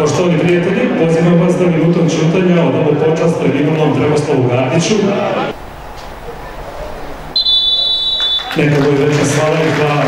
Poštovani prijatelji, pozivam vas da minutom čutanja odamo počast preminulom Dragoslavu Gardiću. Neka bude veća slava i hvala